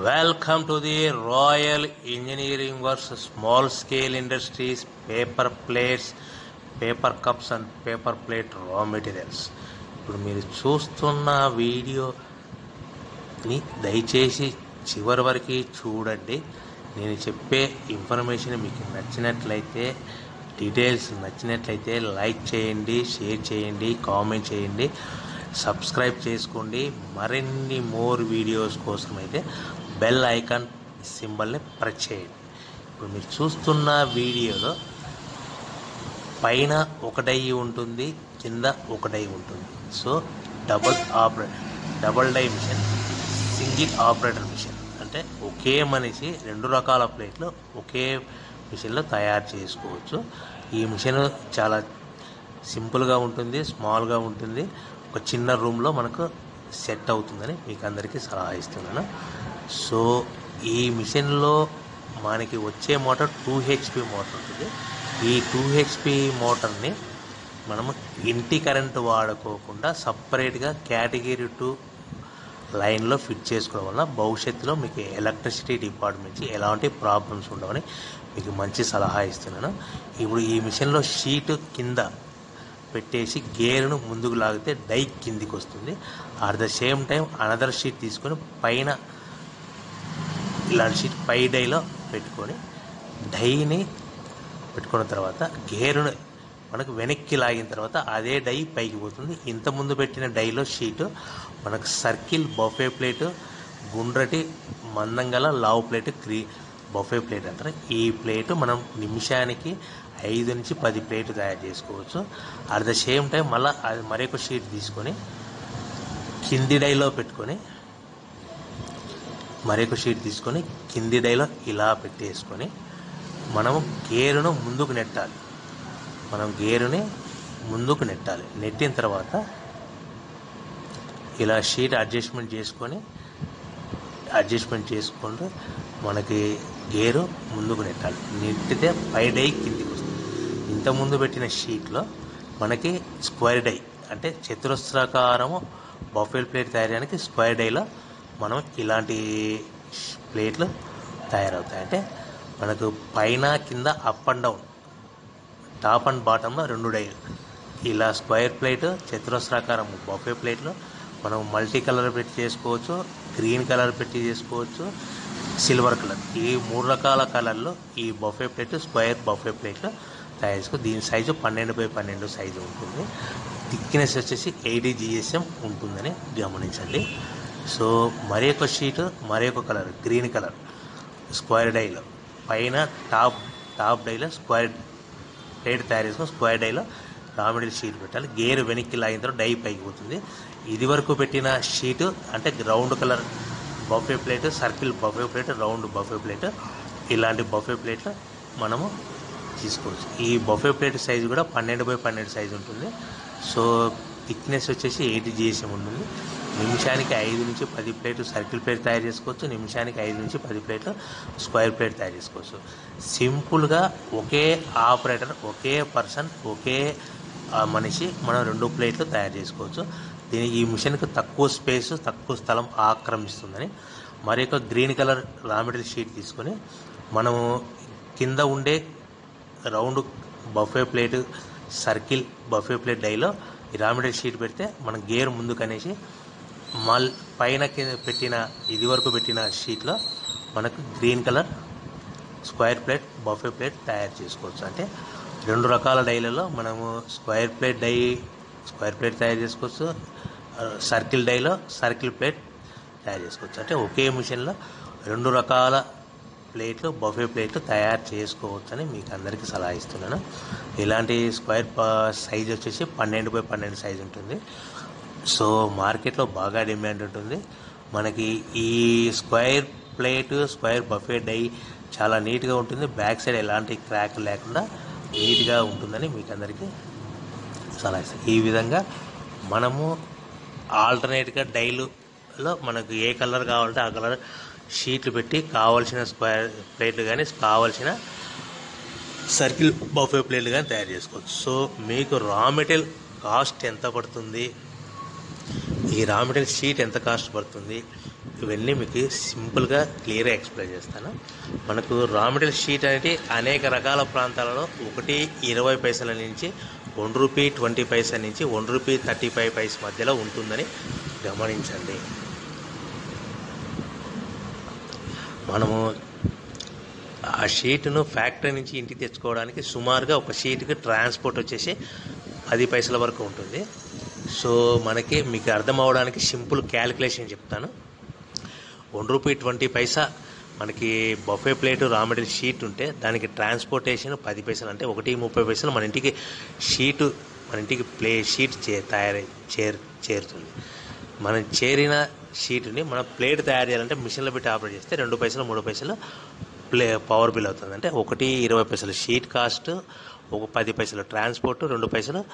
Welcome to the Royal Engineering Works small scale industries paper plates paper cups and paper plate raw materials ఇప్పుడు మీరు చూస్తున్న వీడియోని దయచేసి చివరి వరకు చూడండి. నేను చెప్పే ఇన్ఫర్మేషన్ మీకు నచ్చినట్లయితే డీటెయిల్స్ నచ్చినట్లయితే లైక్ చేయండి షేర్ చేయండి కామెంట్ చేయండి. సబ్స్క్రైబ్ చేసుకోండి. మరిన్ని మోర్ వీడియోస్ కోసం అయితే బెల్ ఐకాన్ సింబల్ని ప్రెస్ చేయండి. ఇప్పుడు మీరు చూస్తున్న వీడియోలో పైన ఒకటై ఉంటుంది కింద ఒకటై ఉంటుంది. So double operator double die machine single operator machine అంటే ఒకే మనిషి రెండు రకాల ప్లేట్లు ఒకే మిషన్లో తయారు చేసుకోవచ్చు. ఈ మిషన్ చాలా సింపుల్గా ఉంటుంది స్మాల్గా ఉంటుంది. ఒక చిన్న రూమ్లో మనకు సెట్ అవుతుందని మీకు అందరికీ సలహా ఇస్తున్నాను. సో ఈ మిషన్లో మనకి వచ్చే మోటార్ టూ హెచ్పి మోటార్ ఉంటుంది. ఈ టూ హెచ్పి మోటార్ని మనము ఇంటి కరెంట్ వాడుకోకుండా సపరేట్గా కేటగిరీ టూ లైన్లో ఫిట్ చేసుకోవడం వల్ల భవిష్యత్తులో మీకు ఎలక్ట్రిసిటీ డిపార్ట్మెంట్ ఎలాంటి ప్రాబ్లమ్స్ ఉండవని మీకు మంచి సలహా ఇస్తున్నాను. ఇప్పుడు ఈ మిషన్లో షీట్ కింద పెట్టేసి గేర్ను ముందుకు లాగితే డై కిందికి వస్తుంది. At the same time another sheet తీసుకొని పైన ఇలాంటి షీట్ పై డైలో పెట్టుకొని డైని పెట్టుకున్న తర్వాత గేరును మనకు వెనక్కి లాగిన తర్వాత అదే డై పైకి పోతుంది. ఇంత ముందు పెట్టిన డైలో షీటు మనకు సర్కిల్ బఫే ప్లేటు గుండ్రటి మందంగల లావు ప్లేట్ క్రీ బఫే ప్లేట్ అంటారు. ఈ ప్లేటు మనం నిమిషానికి ఐదు నుంచి పది ప్లేట్ తయారు చేసుకోవచ్చు. అట్ ద సేమ్ టైం మళ్ళీ అది మరొక షీట్ తీసుకొని కింది డైలో పెట్టుకొని మరొక షీట్ తీసుకొని కింది డైలో ఇలా పెట్టేసుకొని మనము గేరును ముందుకు నెట్టాలి. మనం గేరుని ముందుకు నెట్టాలి. నెట్టిన తర్వాత ఇలా షీట్ అడ్జస్ట్మెంట్ చేసుకొని అడ్జస్ట్మెంట్ చేసుకుంటూ మనకి గేరు ముందుకు నెట్టాలి. నెట్టితే పై డై కిందికి వస్తుంది. ఇంతకుముందు పెట్టిన షీట్లో మనకి స్క్వేర్ డై అంటే చతురస్రాకారము బఫెల్ ప్లేట్ తయారడానికి స్క్వేర్ డైలో మనం ఇలాంటి ప్లేట్లు తయారవుతాయి. అంటే మనకు పైన కింద up and down top and బాటంలో రెండు డైలు. ఇలా స్క్వేర్ ప్లేట్ చతురస్రాకారం బఫే ప్లేట్లు మనం మల్టీ కలర్ పెట్టి చేసుకోవచ్చు గ్రీన్ కలర్ పెట్టి చేసుకోవచ్చు సిల్వర్ కలర్. ఈ మూడు రకాల కలర్లో ఈ బఫే ప్లేట్ స్క్వేర్ బఫే ప్లేట్లు తయారు చేసుకో దీని సైజు పన్నెండు బై పన్నెండు సైజు ఉంటుంది. థిక్నెస్ వచ్చేసి ఎయిటీ జిఎస్ఎం ఉంటుందని గమనించండి. సో మరి ఒక షీట్ మరి ఒక కలర్ గ్రీన్ కలర్ స్క్వేర్ డైలో. పైన టాప్ టాప్ డైలో స్క్వేర్ ప్లేట్ తయారు చేసుకుని స్క్వేర్ డైలో రామిడిల్ షీట్ పెట్టాలి. గేర్ వెనక్కి లాగిన తర్వాత డై పైకి పోతుంది. ఇది వరకు పెట్టిన షీటు అంటే round colour buffet plate circle buffet plate round buffet plate. ఇలాంటి బఫే ప్లేట్లు మనము తీసుకోవచ్చు. ఈ బఫే ప్లేట్ సైజు కూడా పన్నెండు బై పన్నెండు సైజు ఉంటుంది. సో థిక్నెస్ వచ్చేసి ఎయిట్ జిఎస్ఎం ఉంటుంది. నిమిషానికి ఐదు నుంచి పది ప్లేట్లు సర్కిల్ ప్లేట్ తయారు చేసుకోవచ్చు. నిమిషానికి ఐదు నుంచి పది ప్లేట్లు స్క్వేర్ ప్లేట్ తయారు చేసుకోవచ్చు. సింపుల్గా ఒకే ఆపరేటర్ ఒకే పర్సన్ ఒకే మనిషి మనం రెండు ప్లేట్లు తయారు చేసుకోవచ్చు. దీని ఈ మిషన్కి తక్కువ స్పేస్ తక్కువ స్థలం ఆక్రమిస్తుందని. మరి ఒక green colour raw material sheet తీసుకొని మనము కింద ఉండే round buffet plate circle buffet plate డైలో ఈ రామిడల్ షీట్ పెడితే మనం గేర్ ముందుకు అనేసి మల్ పైన కింద పెట్టిన ఇది వరకు పెట్టిన షీట్లో మనకు green colour square plate buffet plate తయారు చేసుకోవచ్చు. అంటే రెండు రకాల డైలలో మనము square plate die square plate తయారు చేసుకోవచ్చు. సర్కిల్ డైలో సర్కిల్ ప్లేట్ తయారు చేసుకోవచ్చు. అంటే ఒకే మిషన్లో రెండు రకాల ప్లేట్లు బఫే ప్లేట్లు తయారు చేసుకోవచ్చని మీకు అందరికీ సలహా ఇస్తున్నాను. ఇలాంటి స్క్వేర్ సైజ్ వచ్చేసి పన్నెండు బై పన్నెండు సైజ్ ఉంటుంది. సో మార్కెట్లో బాగా డిమాండ్ ఉంటుంది. మనకి ఈ square plate square buffet die చాలా నీట్గా ఉంటుంది. బ్యాక్ సైడ్ ఎలాంటి క్రాక్ లేకుండా నీట్గా ఉంటుందని మీకు అందరికీ సలహా ఇస్తాను ఈ విధంగా మనము ఆల్టర్నేట్గా డైలులో మనకు ఏ కలర్ కావాలంటే ఆ కలర్ షీట్లు పెట్టి కావాల్సిన స్క్వేర్ ప్లేట్లు కానీ కావాల్సిన సర్కిల్ బఫే ప్లేట్లు కానీ తయారు చేసుకోవచ్చు. సో మీకు రా మెటీరియల్ కాస్ట్ ఎంత పడుతుంది? ఈ రా మెటీరియల్ షీట్ ఎంత కాస్ట్ పడుతుంది? ఇవన్నీ మీకు సింపుల్గా క్లియర్గా ఎక్స్ప్లెయిన్ చేస్తాను. మనకు రా మెటీరియల్ షీట్ అనేది అనేక రకాల ప్రాంతాలలో ఒకటి ఇరవై పైసల నుంచి వన్ రూపీ ట్వంటీ పైసల నుంచి one rupee thirty five paise మధ్యలో ఉంటుందని గమనించండి. మనము ఆ షీట్ను ఫ్యాక్టరీ నుంచి ఇంటికి తెచ్చుకోవడానికి సుమారుగా ఒక షీట్కి ట్రాన్స్పోర్ట్ వచ్చేసి పది పైసల వరకు ఉంటుంది. సో మనకి మీకు అర్థం అవడానికి సింపుల్ క్యాలిక్యులేషన్ చెప్తాను. వన్ రూపీ ట్వంటీ పైసా మనకి buffet plate raw material sheet ఉంటే దానికి ట్రాన్స్పోర్టేషన్ పది పైసలు అంటే ఒకటి ముప్పై పైసలు మన ఇంటికి షీటు మన ఇంటికి ప్లే షీట్ చే తయారై చేరు చేరుతుంది. మనం చేరిన షీట్ని మనం ప్లేట్ తయారు చేయాలంటే మిషన్లో పెట్టి ఆపరేట్ చేస్తే రెండు పైసలు మూడు పైసలు ప్లే పవర్ బిల్ అవుతుంది. అంటే ఒకటి ఇరవై పైసలు షీట్ కాస్ట్ ఒక పది పైసలు ట్రాన్స్పోర్ట్ రెండు పైసలు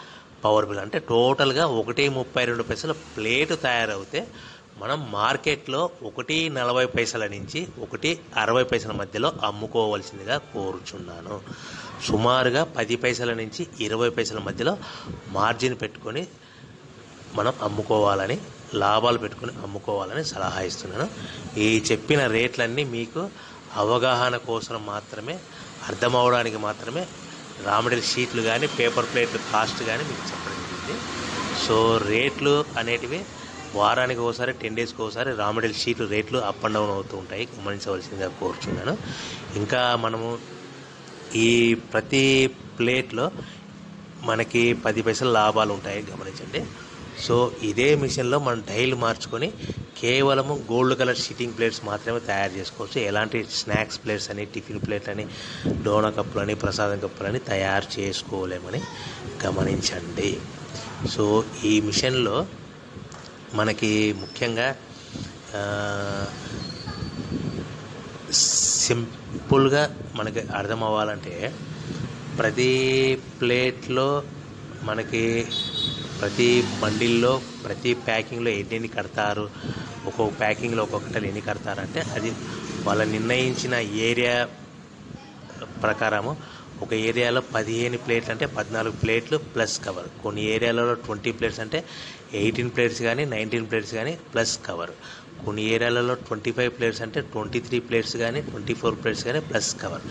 పవర్ బిల్ అంటే టోటల్గా ఒకటి ముప్పై రెండు పైసలు ప్లేట్ తయారవుతే మనం మార్కెట్లో ఒకటి నలభై పైసల నుంచి ఒకటి అరవై పైసల మధ్యలో అమ్ముకోవాల్సిందిగా కోరుచున్నాను. సుమారుగా పది పైసల నుంచి ఇరవై పైసల మధ్యలో మార్జిన్ పెట్టుకొని మనం అమ్ముకోవాలని లాభాలు పెట్టుకొని అమ్ముకోవాలని సలహా ఇస్తున్నాను. ఈ చెప్పిన రేట్లన్నీ మీకు అవగాహన కోసం మాత్రమే అర్థం అవడానికి మాత్రమే రామడిల్ షీట్లు కానీ పేపర్ ప్లేట్లు కాస్ట్ కానీ మీకు చెప్పడం జరిగింది. సో రేట్లు అనేటివి వారానికి ఒకసారి టెన్ డేస్కి ఒకసారి రామడిల్ షీట్లు రేట్లు అప్ అండ్ డౌన్ అవుతూ ఉంటాయి. గమనించవలసిందిగా కోరుచున్నాను. ఇంకా మనము ఈ ప్రతి ప్లేట్లో మనకి పది పైసలు లాభాలు ఉంటాయి. గమనించండి. సో ఇదే మిషన్లో మనం టైల్ మార్చుకొని కేవలము గోల్డ్ కలర్ షీటింగ్ ప్లేట్స్ మాత్రమే తయారు చేసుకోవచ్చు. ఎలాంటి స్నాక్స్ ప్లేట్స్ అని టిఫిన్ ప్లేట్ అని డోనా కప్పులు అని ప్రసాదం కప్పులు అని తయారు చేసుకోలేమని గమనించండి. సో ఈ మిషన్లో మనకి ముఖ్యంగా సింపుల్గా మనకి అర్థం అవ్వాలంటే ప్రతి ప్లేట్లో మనకి ప్రతి బండిల్లో ప్రతి ప్యాకింగ్లో ఎన్ని కడతారు? ఒక్కొక్క ప్యాకింగ్లో ఒక్కొక్కటి ఎన్ని కడతారంటే అది వాళ్ళు నిర్ణయించిన ఏరియా ప్రకారము ఒక ఏరియాలో పదిహేను ప్లేట్లు అంటే పద్నాలుగు ప్లేట్లు ప్లస్ కవర్. కొన్ని ఏరియాలలో ట్వంటీ ప్లేట్స్ అంటే ఎయిటీన్ ప్లేట్స్ కానీ నైన్టీన్ ప్లేట్స్ కానీ ప్లస్ కవర్. కొన్ని ఏరియాలలో ట్వంటీ ఫైవ్ ప్లేట్స్ అంటే ట్వంటీ త్రీ ప్లేట్స్ కానీ ట్వంటీ ఫోర్ ప్లేట్స్ కానీ ప్లస్ కవర్.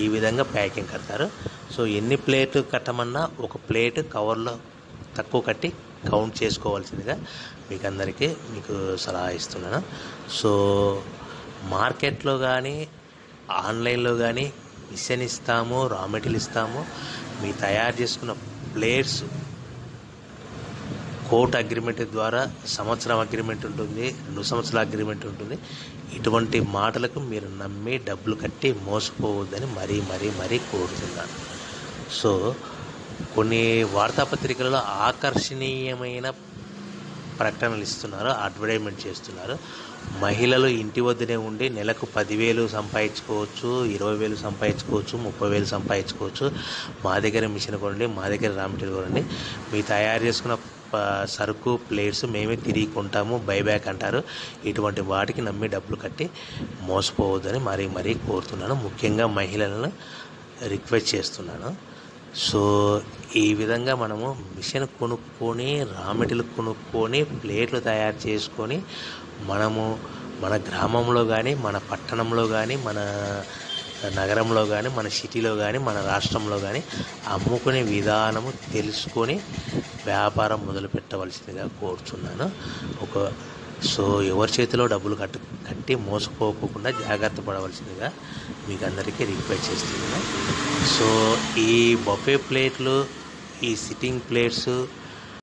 ఈ విధంగా ప్యాకింగ్ కడతారు. సో ఎన్ని ప్లేట్ కట్టమన్నా ఒక ప్లేట్ కవర్లో తక్కువ కట్టి కౌంట్ చేసుకోవాల్సిందిగా మీకు అందరికీ మీకు సలహా ఇస్తున్నాను. సో మార్కెట్లో కానీ ఆన్లైన్లో కానీ మిషన్ ఇస్తాము రా మెటీరియల్ ఇస్తాము మీ తయారు చేసుకున్న ప్లేయర్స్ కోర్ట్ అగ్రిమెంట్ ద్వారా సంవత్సరం అగ్రిమెంట్ ఉంటుంది రెండు సంవత్సరాల అగ్రిమెంట్ ఉంటుంది. ఇటువంటి మాటలకు మీరు నమ్మి డబ్బులు కట్టి మోసపోవద్దని మరీ మరీ మరీ కోరుతున్నాను. సో కొన్ని వార్తాపత్రికలలో ఆకర్షణీయమైన ప్రకటనలు ఇస్తున్నారు అడ్వర్టైజ్మెంట్ చేస్తున్నారు. మహిళలు ఇంటి వద్దనే ఉండి నెలకు పదివేలు సంపాదించుకోవచ్చు ఇరవై వేలు సంపాదించుకోవచ్చు ముప్పై వేలు సంపాదించుకోవచ్చు. మా దగ్గర మిషన్ కొనండి మా దగ్గర రా మెటీరియల్ కొనండి. మీ తయారు చేసుకున్న ప- సరుకు ప్లేట్స్ మేమే తిరిగి కొంటాము బైబ్యాక్ అంటారు. ఇటువంటి వాటికి నమ్మి డబ్బులు కట్టి మోసపోవద్దని మరీ మరీ కోరుతున్నాను. ముఖ్యంగా మహిళలను రిక్వెస్ట్ చేస్తున్నాను. సో ఈ విధంగా మనము మిషన్ కొనుక్కొని రా మెటీరియల్ కొనుక్కొని ప్లేట్లు తయారు చేసుకొని మనము మన గ్రామంలో కానీ మన పట్టణంలో కానీ మన నగరంలో కానీ మన సిటీలో కానీ మన రాష్ట్రంలో కానీ అమ్ముకునే విధానము తెలుసుకొని వ్యాపారం మొదలు పెట్టవలసిందిగా కోరుచున్నాను. ఒక సో ఎవరి చేతిలో డబ్బులు కట్టు కట్టి మోసపోకుండా జాగ్రత్త పడవలసిందిగా మీకు అందరికీ రిక్వెస్ట్ చేస్తున్నాను. సో ఈ బఫే ప్లేట్లు ఈ సిట్టింగ్ ప్లేట్స్